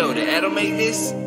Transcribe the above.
Yo, did Adam make this?